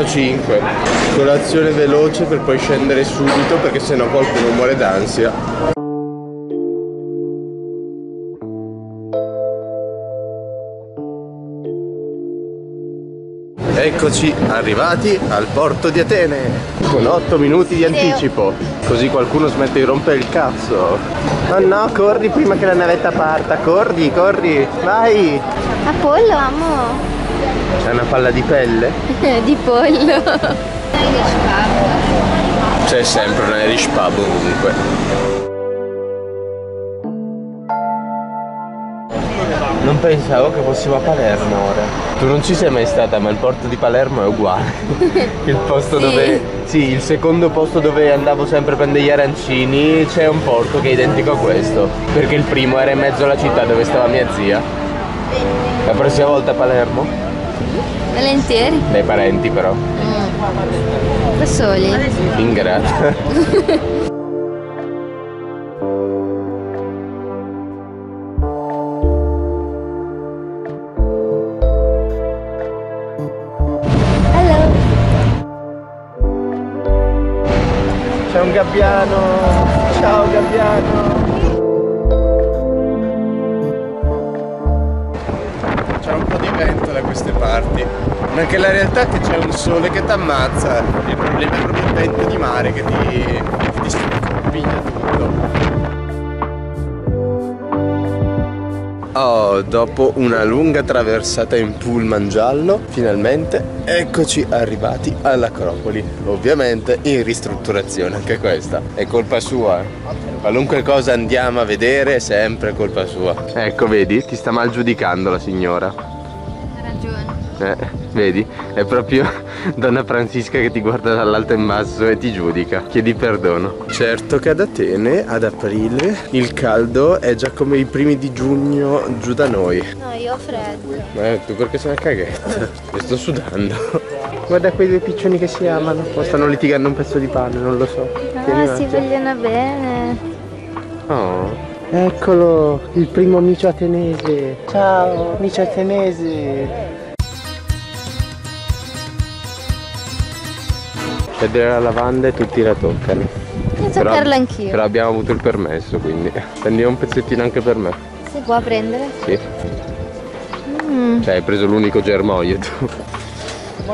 meno 5. Colazione veloce per poi scendere subito perché sennò qualcuno muore d'ansia. Eccoci arrivati al porto di Atene con 8 minuti di anticipo. Così qualcuno smette di rompere il cazzo. Oh no corri prima che la navetta parta corri corri vai. Apollo amo c'è una palla di pelle? di pollo c'è sempre un Irish pub ovunque Non pensavo che fossimo a Palermo ora. Tu non ci sei mai stata, ma il porto di Palermo è uguale. il posto sì. dove. Sì, il secondo posto dove andavo sempre a prendere gli arancini c'è un porto che è identico a questo. Perché il primo era in mezzo alla città dove stava mia zia. La prossima volta a Palermo? Volentieri. Dai parenti però. Mm. Da soli. Ingrata. un gabbiano! Sole che ti ammazza, il problema è proprio il vento di mare che ti, che ti spigna tutto. Oh, dopo una lunga traversata in pullman giallo, finalmente eccoci arrivati all'Acropoli. Ovviamente in ristrutturazione anche questa. È colpa sua. Qualunque cosa andiamo a vedere è sempre colpa sua. Ecco, vedi, ti sta mal giudicando la signora. Eh. Vedi? È proprio Donna Francisca che ti guarda dall'alto in basso e ti giudica. Chiedi perdono. Certo che ad Atene, ad aprile, il caldo è già come i primi di giugno giù da noi. No, io ho freddo. Eh, tu perché sei una caghetta? Mi sto sudando. Guarda quei due piccioni che si amano. O stanno litigando un pezzo di pane, non lo so. Ah, si vogliono bene. Oh. Eccolo, il primo amico ateniese. Ciao, amico ateniese. Vedere la lavanda e tutti la toccano. Io toccarla anch'io. Però abbiamo avuto il permesso, quindi prendiamo un pezzettino anche per me. Si può prendere? Sì. Mm. Cioè hai preso l'unico germoglio tu.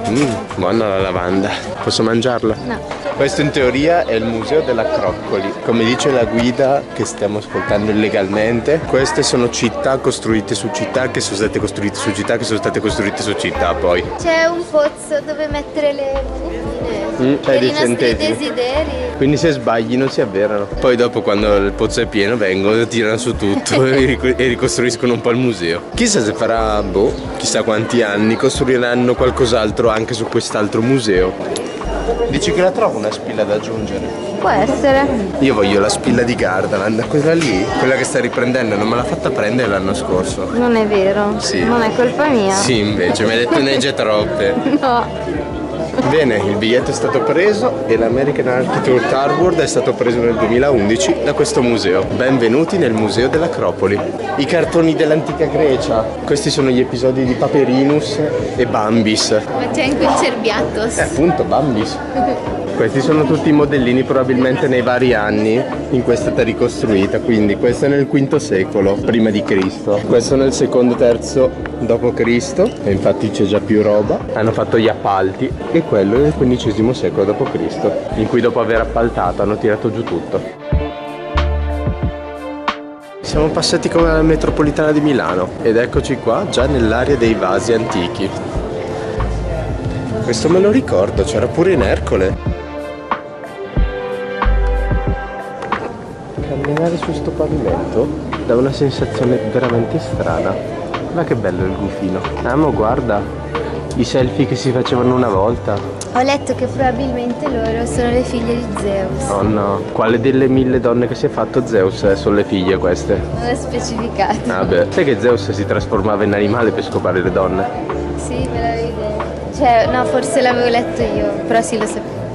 Mm, buona la lavanda. Posso mangiarla? No. Questo in teoria è il museo della Croccoli. Come dice la guida che stiamo ascoltando illegalmente, queste sono città costruite su città che sono state costruite su città che sono state costruite su città poi. C'è un pozzo dove mettere le. Mm, per i nostri desideri. Quindi se sbagli non si avverano. Poi dopo quando il pozzo è pieno vengono, tirano su tutto e ricostruiscono un po' il museo. Chissà se farà, boh, chissà quanti anni costruiranno qualcos'altro anche su quest'altro museo. Dici che la trovo una spilla da aggiungere? Può essere. Io voglio la spilla di Gardaland, quella lì, quella che sta riprendendo, non me l'ha fatta prendere l'anno scorso. Non è vero? Sì. Non è colpa mia. Sì, invece, mi hai detto ne già troppe. no. Bene, il biglietto è stato preso e l'American Architecture Award è stato preso nel 2011 da questo museo. Benvenuti nel Museo dell'Acropoli. I cartoni dell'antica Grecia. Questi sono gli episodi di Paperinus e Bambis. Ma c'è anche il Cerbiatos. Eh, appunto, Bambis. Questi sono tutti i modellini probabilmente nei vari anni in cui è stata ricostruita, quindi questo è nel V secolo prima di Cristo, questo nel secondo terzo dopo Cristo, e infatti c'è già più roba. Hanno fatto gli appalti e quello nel XV secolo dopo Cristo, in cui dopo aver appaltato hanno tirato giù tutto. Siamo passati come la metropolitana di Milano ed eccoci qua già nell'area dei vasi antichi. Questo me lo ricordo, c'era pure in Ercole. Camminare su sto pavimento dà una sensazione veramente strana. Ma che bello il gufino. Amo, guarda, i selfie che si facevano una volta. Ho letto che probabilmente loro sono le figlie di Zeus. Oh no, quale delle mille donne che si è fatto Zeus eh, sono le figlie queste? Non è specificato. Vabbè, ah sai che Zeus si trasformava in animale per scopare le donne? Sì, me l'avevi detto. Cioè, no, forse l'avevo letto io, però sì lo sapevo.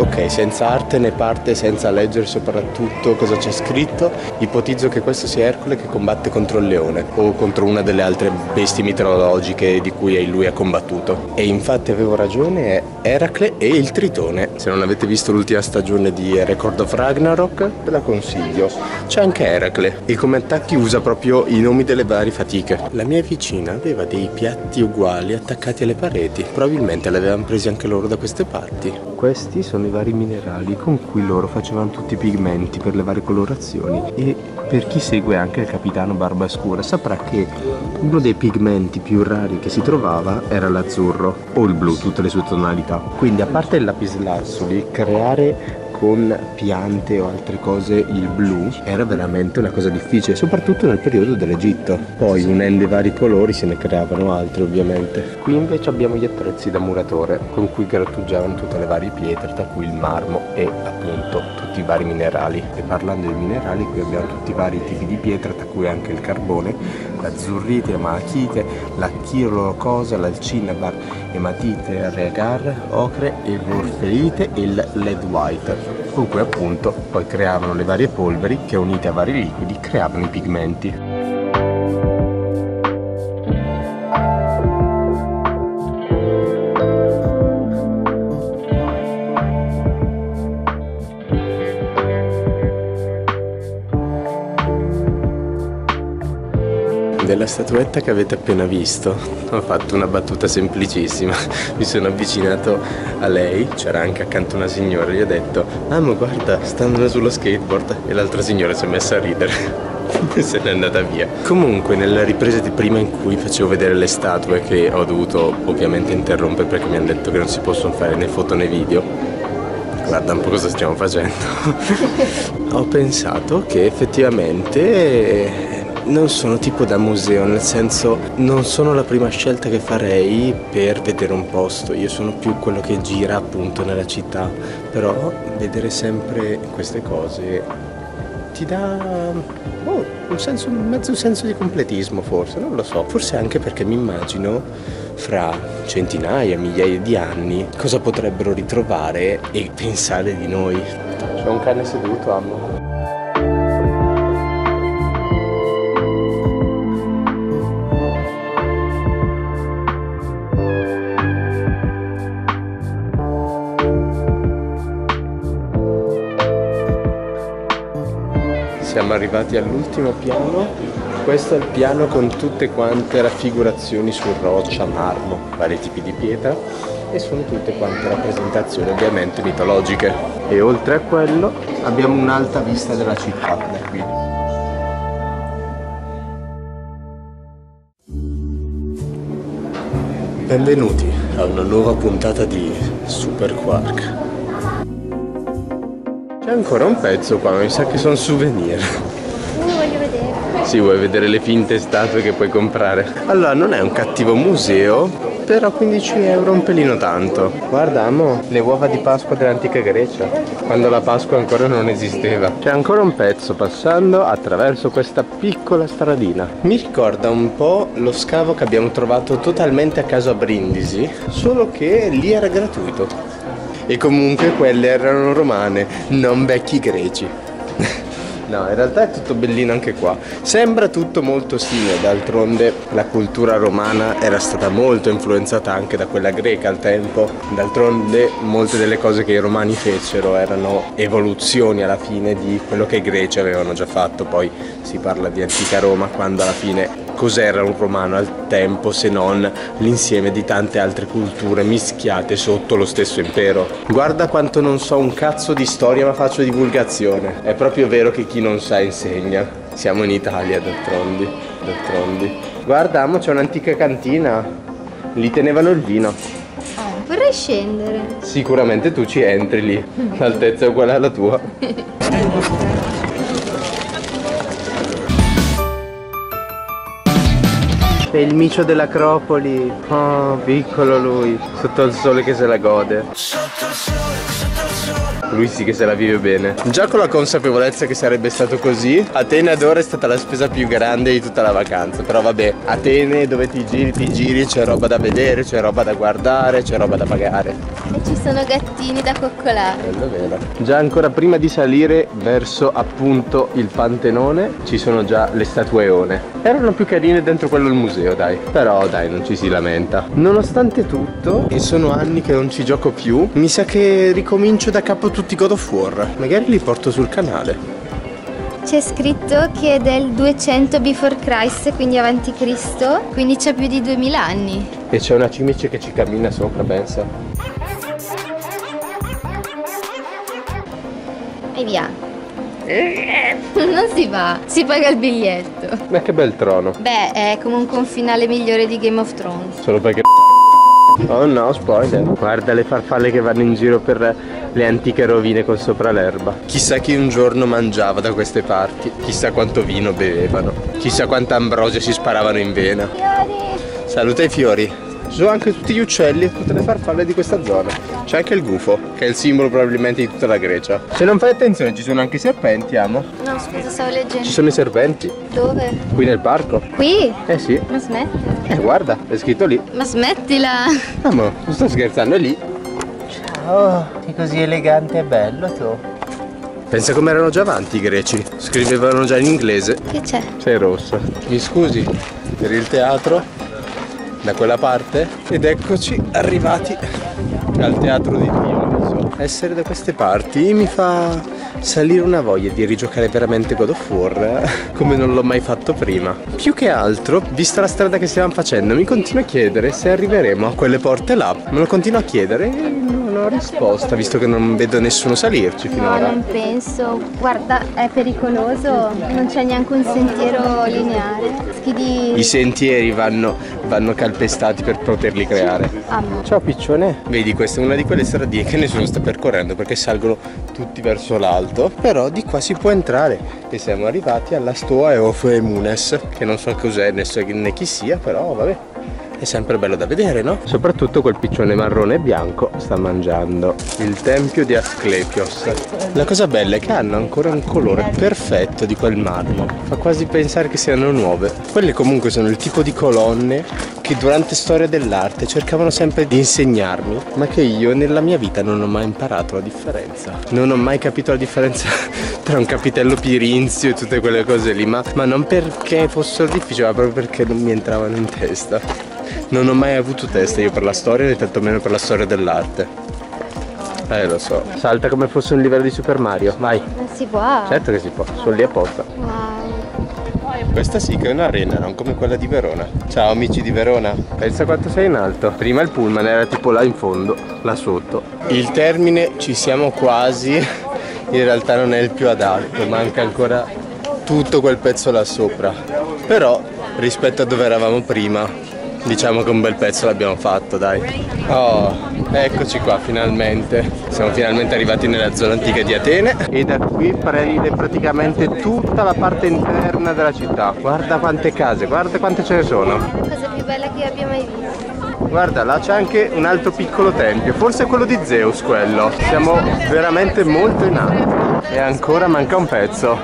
Ok, senza arte né parte, senza leggere soprattutto cosa c'è scritto, ipotizzo che questo sia Ercole che combatte contro il leone o contro una delle altre bestie mitologiche di cui lui ha combattuto. E infatti avevo ragione, è Eracle e il Tritone. Se non avete visto l'ultima stagione di Record of Ragnarok, ve la consiglio. C'è anche Eracle e come attacchi usa proprio i nomi delle varie fatiche. La mia vicina aveva dei piatti uguali attaccati alle pareti, probabilmente li avevano presi anche loro da queste parti. Questi sono i vari minerali con cui loro facevano tutti i pigmenti per le varie colorazioni e per chi segue anche il capitano Barbascura saprà che uno dei pigmenti più rari che si trovava era l'azzurro o il blu, tutte le sue tonalità. Quindi a parte il lapislazzuli, creare con piante o altre cose il blu era veramente una cosa difficile, soprattutto nel periodo dell'Egitto. Poi unendo i vari colori se ne creavano altri ovviamente. Qui invece abbiamo gli attrezzi da muratore con cui grattugiavano tutte le varie pietre, tra cui il marmo e appunto tutti i vari minerali. E parlando di minerali qui abbiamo tutti i vari tipi di pietra, tra cui anche il carbone, la malachite, la chirolocosa, l'alcinabar, ematite, regar, ocre, il vorferite e il lead white con cui appunto poi creavano le varie polveri che unite a vari liquidi creavano i pigmenti. Statuetta che avete appena visto. Ho fatto una battuta semplicissima. Mi sono avvicinato a lei c'era anche accanto una signora gli ho detto ah ma guarda sta andando sullo skateboard. E l'altra signora si è messa a ridere. E se n'è andata via. Comunque nella ripresa di prima in cui facevo vedere le statue che ho dovuto ovviamente interrompere perché mi hanno detto che non si possono fare né foto né video guarda un po' cosa stiamo facendo. Ho pensato che effettivamente non sono tipo da museo, nel senso non sono la prima scelta che farei per vedere un posto, io sono più quello che gira appunto nella città, però vedere sempre queste cose ti dà oh, un senso, mezzo senso di completismo forse, non lo so, forse anche perché mi immagino fra centinaia, migliaia di anni cosa potrebbero ritrovare e pensare di noi. C'è un cane seduto, amo. Arrivati all'ultimo piano questo è il piano con tutte quante raffigurazioni su roccia, marmo, vari tipi di pietra e sono tutte quante rappresentazioni ovviamente mitologiche. E oltre a quello abbiamo un'alta vista della città da qui. Benvenuti a una nuova puntata di Super Quark c'è ancora un pezzo qua, mi sa che sono souvenir. Uh, voglio vedere. Sì, vuoi vedere le finte statue che puoi comprare? Allora, non è un cattivo museo, però 15 euro un pelino tanto. Guardiamo le uova di Pasqua dell'antica Grecia, quando la Pasqua ancora non esisteva. C'è ancora un pezzo passando attraverso questa piccola stradina. Mi ricorda un po' lo scavo che abbiamo trovato totalmente a caso a Brindisi, solo che lì era gratuito. E comunque quelle erano romane, non vecchi greci. No, in realtà è tutto bellino anche qua. Sembra tutto molto simile, d'altronde la cultura romana era stata molto influenzata anche da quella greca al tempo. D'altronde molte delle cose che i romani fecero erano evoluzioni alla fine di quello che i greci avevano già fatto. Poi si parla di antica Roma quando alla fine cos'era un romano al tempo se non l'insieme di tante altre culture mischiate sotto lo stesso impero. Guarda quanto non so un cazzo di storia ma faccio divulgazione. È proprio vero che chi non sa insegna. Siamo in Italia d'altrondi. d'altrondi. Guarda, c'è un'antica cantina. Lì tenevano il vino. Oh, vorrei scendere. Sicuramente tu ci entri lì. L'altezza è uguale alla tua. È il micio dell'Acropoli. Oh, piccolo lui, sotto il sole che se la gode. Sotto il sole. Lui sì che se la vive bene. Già con la consapevolezza che sarebbe stato così, Atene ad ora è stata la spesa più grande di tutta la vacanza. Però vabbè, Atene dove ti giri, ti giri, c'è roba da vedere, c'è roba da guardare, c'è roba da pagare. E ci sono gattini da coccolare. Quello è vero. Già ancora prima di salire verso appunto il Pantenone ci sono già le statueone. Erano più carine dentro quello il museo, dai. Però dai, non ci si lamenta. Nonostante tutto, e sono anni che non ci gioco più, mi sa che ricomincio da capo tutti God of War. Magari li porto sul canale. C'è scritto che è del 200 before Christ, quindi avanti Cristo, quindi c'è più di 2000 anni. E c'è una cimice che ci cammina sopra, pensa. E via. Non si va, si paga il biglietto. Ma che bel trono. Beh, è comunque un finale migliore di Game of Thrones. Solo perché... Oh no, spoiler. Guarda le farfalle che vanno in giro per le antiche rovine con sopra l'erba. Chissà chi un giorno mangiava da queste parti. Chissà quanto vino bevevano. Chissà quanta ambrosia si sparavano in vena. Salute ai fiori. Ci sono anche tutti gli uccelli e tutte le farfalle di questa zona. C'è anche il gufo, che è il simbolo probabilmente di tutta la Grecia. Se non fai attenzione ci sono anche i serpenti, amo. No, scusa, stavo leggendo. Ci sono i serpenti. Dove? Qui nel parco. Qui? Eh sì. Ma smetti. Eh guarda, è scritto lì. Ma smettila. Amo, non sto scherzando, è lì. Oh, sei così elegante e bello tu. Pensa come erano già avanti i greci. Scrivevano già in inglese. Che c'è? Sei rosso. Mi scusi per il teatro da quella parte ed eccoci arrivati al teatro di Dio. Essere da queste parti mi fa salire una voglia di rigiocare veramente God of War eh, come non l'ho mai fatto prima. Più che altro, vista la strada che stiamo facendo, mi continuo a chiedere se arriveremo a quelle porte là. Me lo continuo a chiedere risposta, visto che non vedo nessuno salirci No, finora. non penso. Guarda, è pericoloso. Non c'è neanche un sentiero lineare. Rischi di... I sentieri vanno, vanno calpestati per poterli creare. Amo. Ciao piccione. Vedi, questa è una di quelle stradine che nessuno sta percorrendo perché salgono tutti verso l'alto. Però di qua si può entrare. E siamo arrivati alla Stoa of Emunes, che non so cos'è né, so- né chi sia, però vabbè. È sempre bello da vedere, no? Soprattutto quel piccione marrone e bianco sta mangiando il tempio di Asclepios. La cosa bella è che hanno ancora un colore perfetto di quel marmo. Fa quasi pensare che siano nuove. Quelle comunque sono il tipo di colonne che durante storia dell'arte cercavano sempre di insegnarmi, ma che io nella mia vita non ho mai imparato la differenza. Non ho mai capito la differenza tra un capitello pirinzio e tutte quelle cose lì, ma, ma non perché fossero difficili, ma proprio perché non mi entravano in testa. Non ho mai avuto testa io per la storia, né tantomeno per la storia dell'arte. Eh, lo so. Salta come fosse un livello di Super Mario, vai. Non si può. Certo che si può, sono lì apposta. Wow. Questa sì che è un'arena, non come quella di Verona. Ciao amici di Verona. Pensa quanto sei in alto. Prima il pullman era tipo là in fondo, là sotto. Il termine ci siamo quasi. In realtà non è il più adatto, manca ancora tutto quel pezzo là sopra. Però rispetto a dove eravamo prima, diciamo che un bel pezzo l'abbiamo fatto, dai. Oh, eccoci qua finalmente. Siamo finalmente arrivati nella zona antica di Atene e da qui prende praticamente tutta la parte interna della città. Guarda quante case, guarda quante ce ne sono. La cosa più bella che abbia mai visto. Guarda, là c'è anche un altro piccolo tempio, forse è quello di Zeus quello. Siamo veramente molto in alto e ancora manca un pezzo.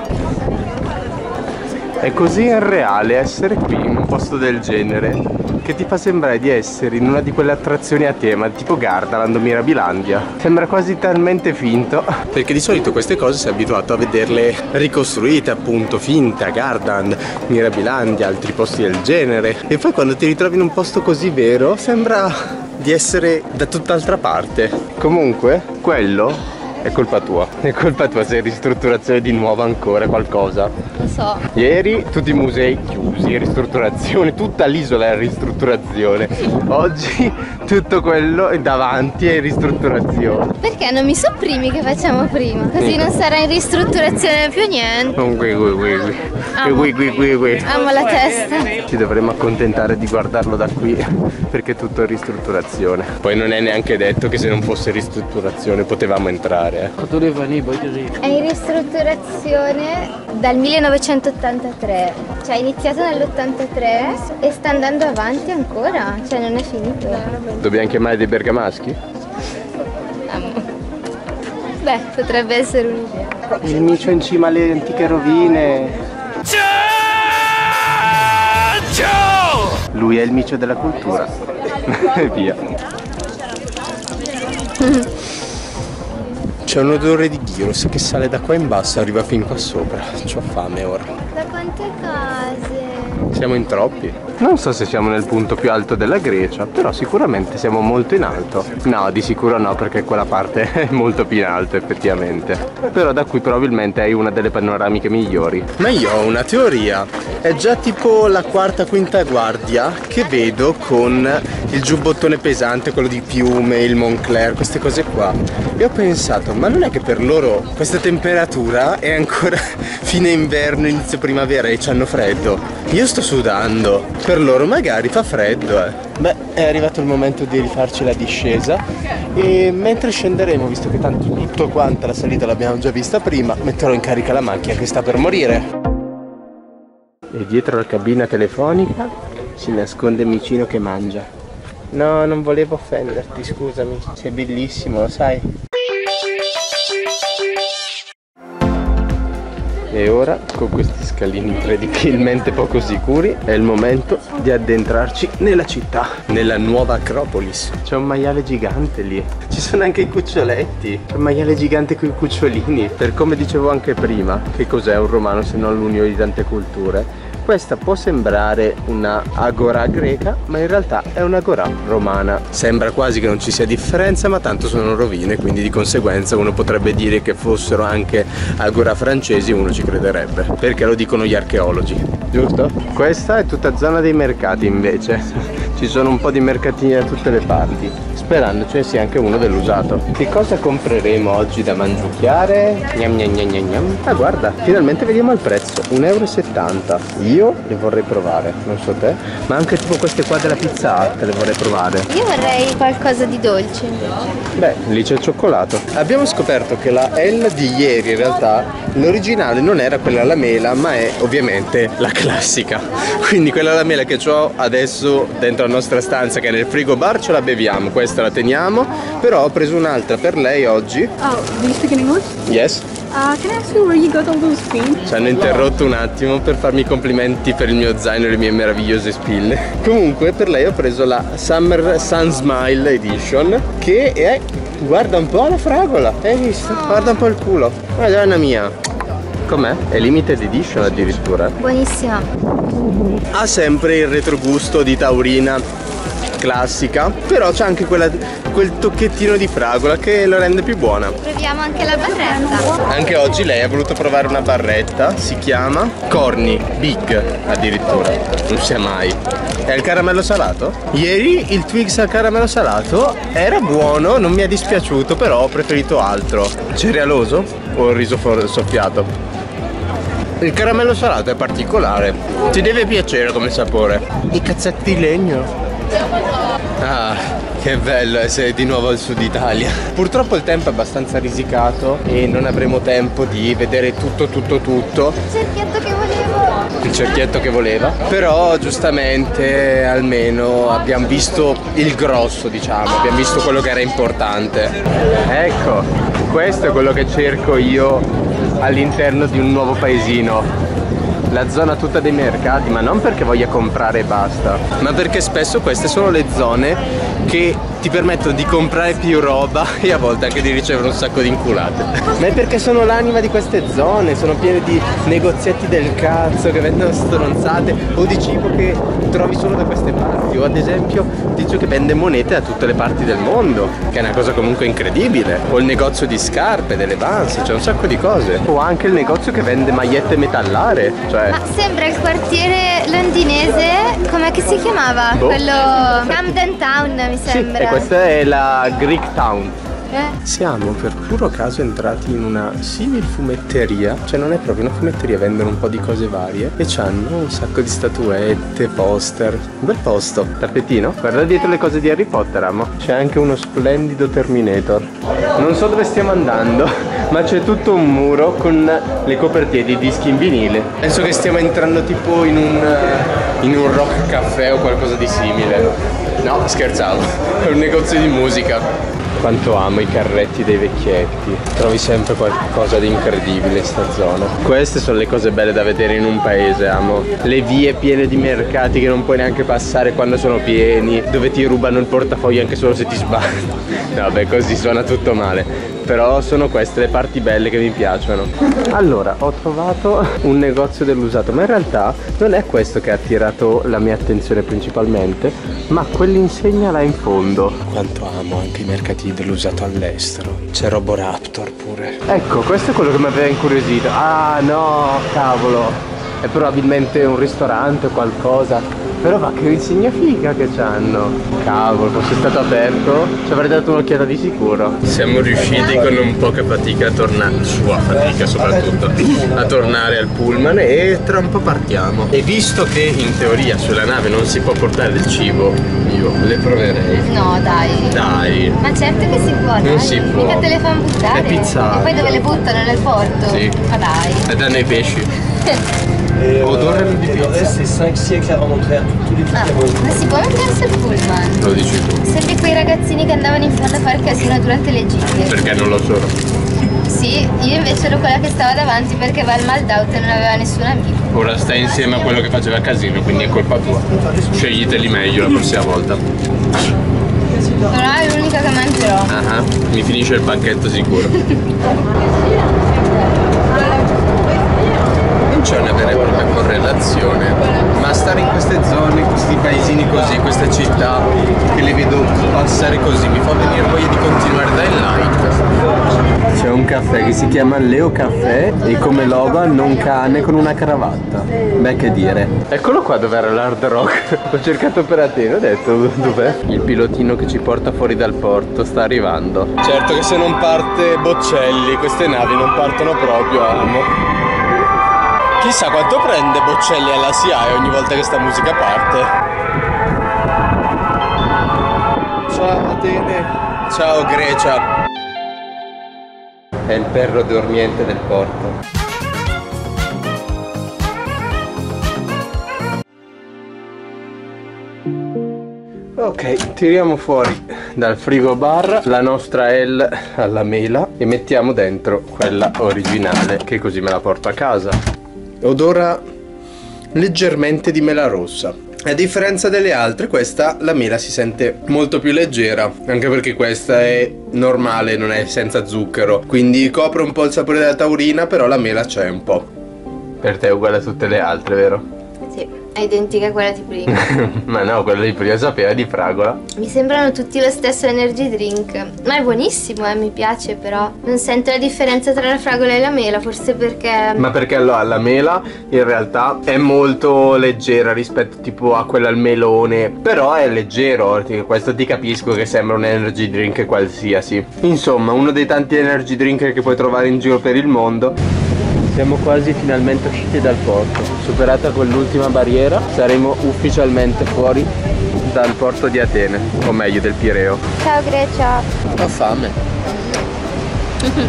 È così irreale essere qui in un posto del genere che ti fa sembrare di essere in una di quelle attrazioni a tema tipo Gardaland o Mirabilandia. Sembra quasi talmente finto perché di solito queste cose sei abituato a vederle ricostruite appunto, finte a Gardaland, Mirabilandia, altri posti del genere e poi quando ti ritrovi in un posto così vero sembra di essere da tutt'altra parte. Comunque, quello è colpa tua. È colpa tua se è ristrutturazione di nuovo ancora qualcosa. Lo so. Ieri tutti i musei chiusi, ristrutturazione, tutta l'isola è ristrutturazione. Oggi tutto quello è davanti è ristrutturazione. Perché non mi sopprimi che facciamo prima? Così non sarà in ristrutturazione più niente. Non qui qui qui qui. Amo. Qui qui qui qui. Amo la testa. Ci dovremmo accontentare di guardarlo da qui perché è tutto in ristrutturazione. Poi non è neanche detto che se non fosse ristrutturazione potevamo entrare. Eh. È in ristrutturazione dal 1983. Cioè è iniziato nell'83 e sta andando avanti ancora. Cioè non è finito. Dobbiamo chiamare dei bergamaschi? Beh, potrebbe essere un'idea. Il micio in cima alle antiche rovine. Lui è il micio della cultura. E via. C'è un odore di gyros che sale da qua in basso e arriva fin qua sopra. C'ho fame ora. Siamo in troppi. Non so se siamo nel punto più alto della Grecia, però sicuramente siamo molto in alto. No, di sicuro no, perché quella parte è molto più in alto effettivamente. Però da qui probabilmente hai una delle panoramiche migliori. Ma io ho una teoria. È già tipo la quarta, quinta guardia che vedo con il giubbottone pesante, quello di piume, il Moncler, queste cose qua. E ho pensato, ma non è che per loro questa temperatura è ancora fine inverno, inizio primavera e hanno freddo? Io sto sudando. Per loro magari fa freddo, eh. Beh, è arrivato il momento di rifarci la discesa e mentre scenderemo, visto che tanto tutto quanto la salita l'abbiamo già vista prima, metterò in carica la macchina che sta per morire. E dietro la cabina telefonica si nasconde Micino che mangia. No, non volevo offenderti, scusami. Sei bellissimo, lo sai. E ora, con questi scalini incredibilmente poco sicuri, è il momento di addentrarci nella città, nella nuova Acropolis. C'è un maiale gigante lì. Ci sono anche i cuccioletti. C'è un maiale gigante con i cucciolini. Per come dicevo anche prima, che cos'è un romano se non l'unione di tante culture? Questa può sembrare una agora greca, ma in realtà è un'agora romana. Sembra quasi che non ci sia differenza, ma tanto sono rovine, quindi di conseguenza uno potrebbe dire che fossero anche agora francesi, uno ci crederebbe, perché lo dicono gli archeologi, giusto? Questa è tutta zona dei mercati invece. Ci sono un po' di mercatini da tutte le parti, sperando ce ne sia anche uno dell'usato. Che cosa compreremo oggi da mangiucchiare? Gnam gnam gnam gnam gnam. Ah guarda, finalmente vediamo il prezzo, 1,70 euro. Io le vorrei provare, non so te, ma anche tipo queste qua della pizza Hut le vorrei provare. Io vorrei qualcosa di dolce. Beh, lì c'è il cioccolato. Abbiamo scoperto che la L di ieri in realtà l'originale non era quella alla mela, ma è ovviamente la classica. Quindi quella alla mela che ho adesso dentro la nostra stanza che è nel frigo bar ce la beviamo, questa la teniamo, però ho preso un'altra per lei oggi. Oh, do you speak English? Yes. Uh, can I ask you where you got all those? Ci hanno interrotto un attimo per farmi i complimenti per il mio zaino e le mie meravigliose spille. Comunque per lei ho preso la Summer Sun Smile Edition che è guarda un po' la fragola. Hai visto? Guarda un po' il culo. Madonna mia. Com'è? È limited edition addirittura. Buonissima. Ha sempre il retrogusto di taurina classica, però c'è anche quella- quel tocchettino di fragola che lo rende più buona. Proviamo anche la barretta. Anche oggi lei ha voluto provare una barretta, si chiama Corny Big addirittura, non sia mai. È il caramello salato? Ieri il Twix al caramello salato era buono, non mi è dispiaciuto, però ho preferito altro. Cerealoso o il riso soffiato? Il caramello salato è particolare, ti deve piacere come sapore. I cazzetti di legno. Ah, che bello essere di nuovo al sud Italia. Purtroppo il tempo è abbastanza risicato e non avremo tempo di vedere tutto tutto tutto. Cerchietto che volevo. Il cerchietto che voleva. Però giustamente almeno abbiamo visto il grosso, diciamo, abbiamo visto quello che era importante. Ecco, questo è quello che cerco io all'interno di un nuovo paesino. La zona tutta dei mercati, ma non perché voglia comprare e basta, ma perché spesso queste sono le zone che ti permettono di comprare più roba e a volte anche di ricevere un sacco di inculate. Ma è perché sono l'anima di queste zone, sono piene di negozietti del cazzo che vendono stronzate o di cibo che trovi solo da queste parti o ad esempio tizio che vende monete da tutte le parti del mondo, che è una cosa comunque incredibile, o il negozio di scarpe, delle Vans, c'è un sacco di cose, o anche il negozio che vende magliette metallare, cioè Ma sembra il quartiere londinese, com'è che si chiamava? Boh. Quello Camden Town mi Sì, sembra. e questa è la Greek Town. Eh? Siamo per puro caso entrati in una simil fumetteria, cioè non è proprio una fumetteria, vendono un po' di cose varie e c'hanno un sacco di statuette, poster. Un bel posto. Tappetino? Guarda dietro le cose di Harry Potter, amo. C'è anche uno splendido Terminator. Non so dove stiamo andando, ma c'è tutto un muro con le copertine di dischi in vinile. Penso che stiamo entrando tipo in un, eh, in un rock caffè o qualcosa di simile. No, scherzavo, è un negozio di musica. Quanto amo i carretti dei vecchietti. Trovi sempre qualcosa di incredibile in sta zona. Queste sono le cose belle da vedere in un paese, amo. Le vie piene di mercati che non puoi neanche passare quando sono pieni, dove ti rubano il portafoglio anche solo se ti sbagli. No, vabbè, così suona tutto male però sono queste le parti belle che mi piacciono allora ho trovato un negozio dell'usato ma in realtà non è questo che ha attirato la mia attenzione principalmente ma quell'insegna là in fondo quanto amo anche i mercatini dell'usato all'estero. C'è Roboraptor pure. Ecco questo è quello che mi aveva incuriosito. Ah no cavolo. È probabilmente un ristorante o qualcosa però ma che insegna figa che c'hanno. Cavolo, fosse stato aperto ci avrei dato un'occhiata di sicuro. Siamo riusciti con un poca fatica a tornare Sua fatica soprattutto A tornare al pullman e tra un po' partiamo. E visto che in teoria sulla nave non si può portare del cibo Io le proverei. No dai. Dai. Ma certo che si può Non dai. si può. Mica te le fanno buttare. È pizza E poi dove le buttano nel porto? Sì. Ma dai. E danno i pesci Et Odore euh, di et le pizza. reste, c'est 5 siècles avant notre ère. Tous les trucs Ah, ma si può mettersi il pullman? Lo dici tu Sembri quei ragazzini che andavano in fondo a fare casino durante le gite Perché non lo sono Sì, io invece ero quella che stava davanti perché va al Maldout e non aveva nessun amico Ora stai insieme a quello che faceva casino Quindi è colpa tua Scegliteli meglio la prossima volta Non è l'unica che mangerò Ah, mi finisce il pacchetto sicuro. C'è una vera e propria correlazione, ma stare in queste zone, in questi paesini così, queste città, che le vedo passare così, mi fa venire voglia di continuare dai like. C'è un caffè che si chiama Leo Caffè e come logo hanno un cane con una cravatta. Beh che dire. Eccolo qua dove era l'hard rock. Ho cercato per Atene, ho detto dov'è? Il pilotino che ci porta fuori dal porto sta arrivando. Certo che se non parte Boccelli, queste navi non partono proprio, amo. Chissà quanto prende Boccelli alla SIAE ogni volta che sta musica parte. Ciao Atene. Ciao Grecia. È il perro dormiente del porto. Ok, tiriamo fuori dal frigo bar la nostra L alla mela e mettiamo dentro quella originale che così me la porto a casa. Odora leggermente di mela rossa. A differenza delle altre, questa la mela si sente molto più leggera, anche perché questa è normale, non è senza zucchero, quindi copre un po' il sapore della taurina, però la mela c'è un po'. Per te è uguale a tutte le altre, vero? È identica a quella di prima. Ma no, quella di prima sapeva di fragola. Mi sembrano tutti lo stesso energy drink. Ma è buonissimo, eh, mi piace però Non sento la differenza tra la fragola e la mela Forse perché... Ma perché allora la mela in realtà è molto leggera rispetto tipo a quella al melone. Però è leggero, questo ti capisco che sembra un energy drink qualsiasi. Insomma, uno dei tanti energy drink che puoi trovare in giro per il mondo siamo quasi finalmente usciti dal porto. Superata quell'ultima barriera, saremo ufficialmente fuori dal porto di Atene, o meglio del Pireo. Ciao Grecia Ho fame.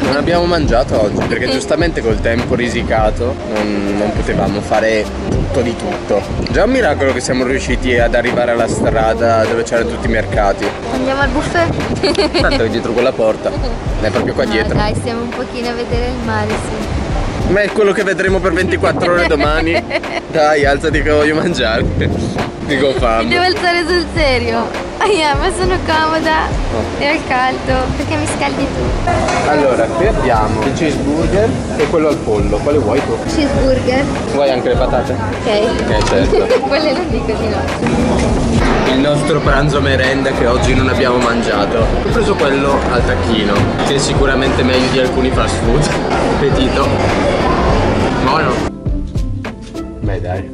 Non abbiamo mangiato oggi perché giustamente col tempo risicato non, non potevamo fare tutto di tutto. Già un miracolo che siamo riusciti ad arrivare alla strada dove c'erano tutti i mercati. Andiamo al buffet? Tanto è dietro quella porta. È proprio qua No, dietro. dai, stiamo un pochino a vedere il mare, sì Ma è quello che vedremo per 24 ore domani. Dai, alzati che voglio mangiare. Dico Mi fame. devo alzare sul serio Aia, ma sono comoda E al caldo Perché mi scaldi tu Allora, qui abbiamo il cheeseburger e quello al pollo. Quale vuoi tu? Cheeseburger Vuoi anche le patate? Ok Eh certo. Quelle non dico di no Il nostro pranzo merenda che oggi non abbiamo mangiato. Ho preso quello al tacchino, che è sicuramente meglio di alcuni fast food. Appetito. Buono. Beh dai,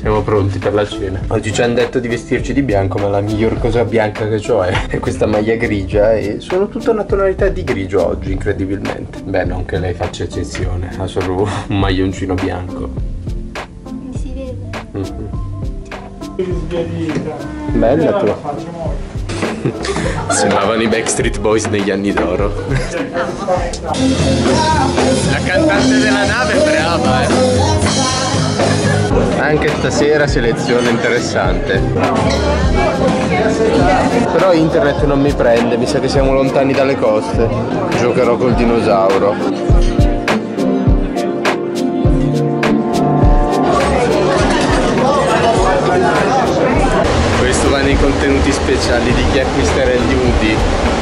siamo pronti per la cena. Oggi ci hanno detto di vestirci di bianco, ma la miglior cosa bianca che ho è, questa maglia grigia e sono tutta una tonalità di grigio oggi, incredibilmente. Beh, non che lei faccia eccezione, ha solo un maglioncino bianco. Mi si vede Bella tu. Sembravano i Backstreet Boys negli anni d'oro. La cantante della nave è brava, eh. Anche stasera selezione interessante. Però internet non mi prende, mi sa che siamo lontani dalle coste. Giocherò col dinosauro. Questo va nei contenuti speciali di chi acquisterà gli UDI